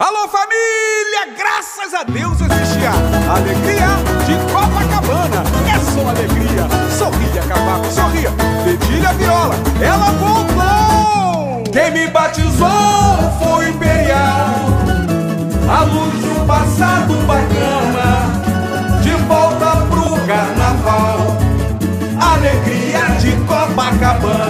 Alô família, graças a Deus existe a alegria de Copacabana. É só alegria, sorria, cavaco, sorria, dedilha, viola, ela voltou. Quem me batizou foi o imperial, a luz do passado bacana, de volta pro carnaval, alegria de Copacabana.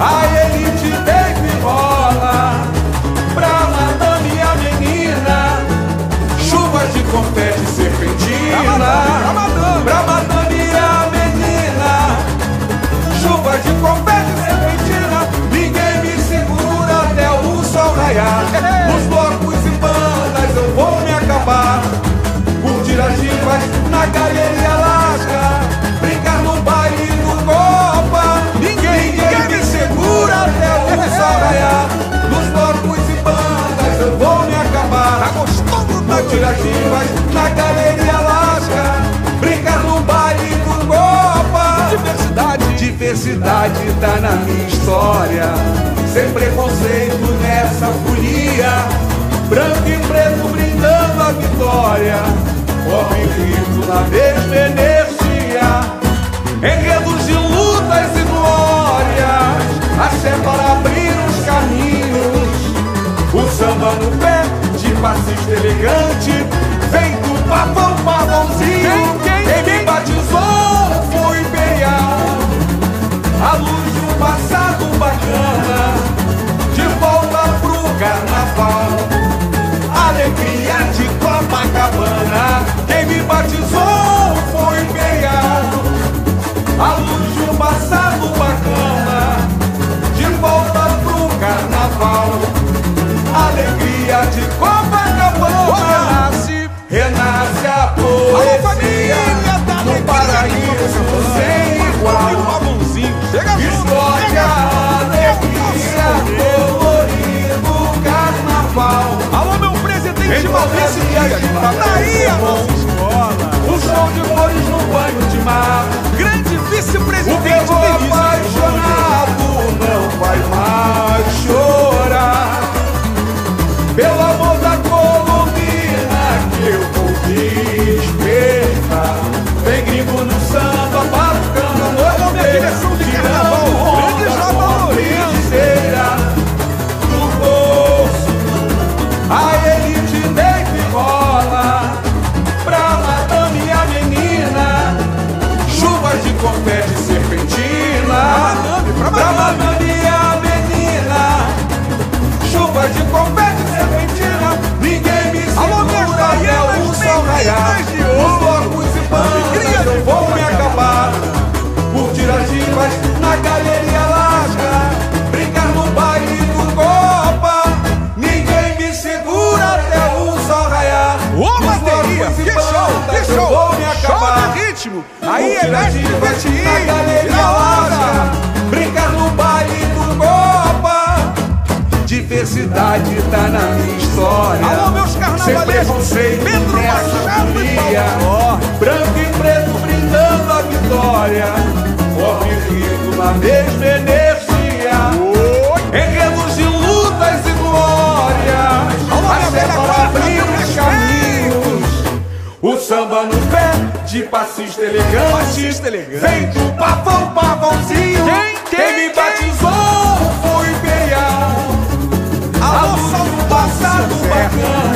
I verdade tá na minha história. Sem preconceito nessa folia, branco e preto brindando a vitória. Pobre e na mesma energia, enredos de lutas e glórias. Axé para abrir os caminhos, o samba no pé de passista elegante. ritmo. Aí é divertir, a na galeria Oscar. Brincar no baile do Copa. Diversidade tá na minha história. Alô, meus carnavalescos. Pedro Machado e Branco e preto brindando a vitória. Pobre e rico na mesma energia. Enredos de lutas e glória. Alô, a separar abrindo os caminhos. O samba no pé de passista elegante. Passista elegante. Vem do pavão, pavãozinho. Quem, quem, quem me batizou quem? foi imperial. Alô, Alô, Alô, Alô, Alô,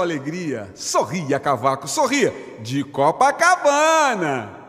alegria. Sorria, cavaco, sorria. De Copacabana.